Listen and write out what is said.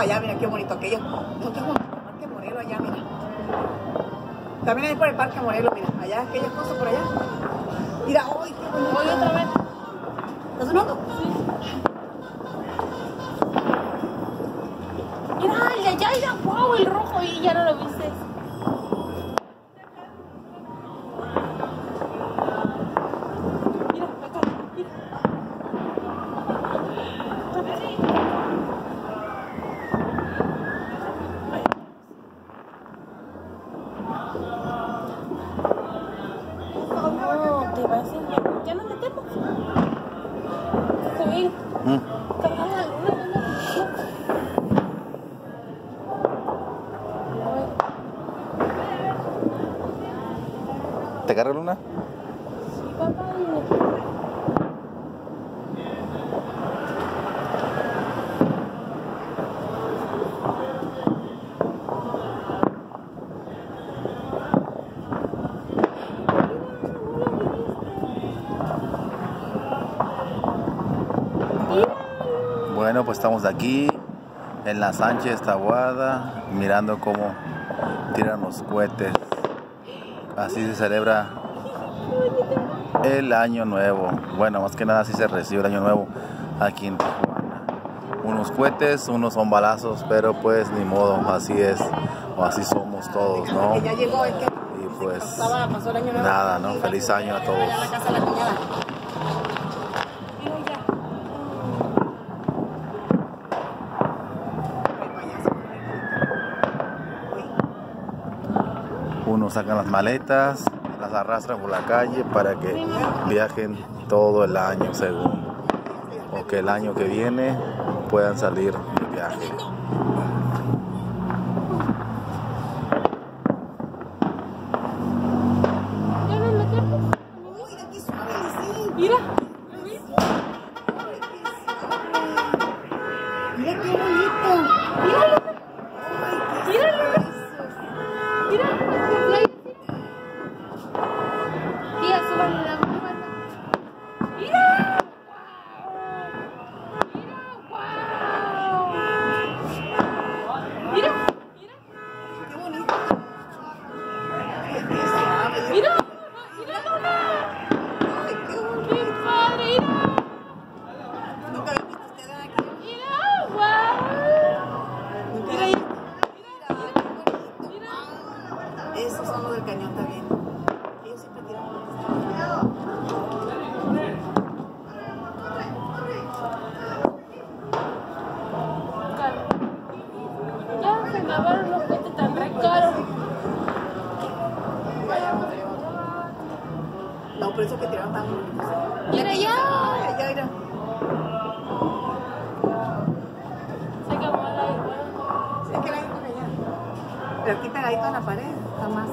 allá, mira qué bonito aquello. Nosotros vamos el Parque Morelos allá, mira. También hay por el Parque Morelos, mira, allá aquellas cosas por allá. veces y metemos? Subir. Ah. Alguna ¿Te carga luna? Sí, papá. Pues estamos aquí en la Sánchez Tabuada, mirando cómo tiran los cohetes. Así se celebra el año nuevo. Bueno, más que nada así se recibe el año nuevo aquí en Tijuana. Unos cohetes, unos son balazos, pero pues ni modo, así es, o así somos todos, ¿no? Y pues nada, ¿no? Feliz año a todos. Unos sacan las maletas, las arrastran por la calle para que viajen todo el año según. O que el año que viene puedan salir de viaje. Mira. Mira qué bonito. Mira. Por eso que tiraron tan bonitos. Mira ya. Ya, mira. Se acabó la es que la hay por allá. Pero aquí pegadito en la pared, está más.